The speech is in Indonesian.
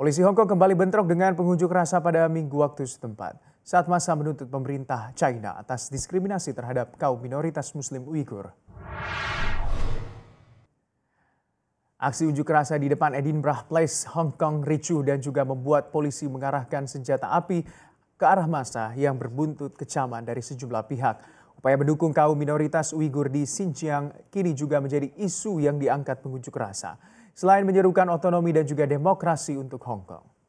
Polisi Hong Kong kembali bentrok dengan pengunjuk rasa pada minggu waktu setempat saat masa menuntut pemerintah China atas diskriminasi terhadap kaum minoritas muslim Uighur. Aksi unjuk rasa di depan Edinburgh Place, Hong Kong ricuh dan juga membuat polisi mengarahkan senjata api ke arah masa yang berbuntut kecaman dari sejumlah pihak. Upaya mendukung kaum minoritas Uighur di Xinjiang kini juga menjadi isu yang diangkat pengunjuk rasa. Selain menyerukan otonomi dan juga demokrasi untuk Hong Kong.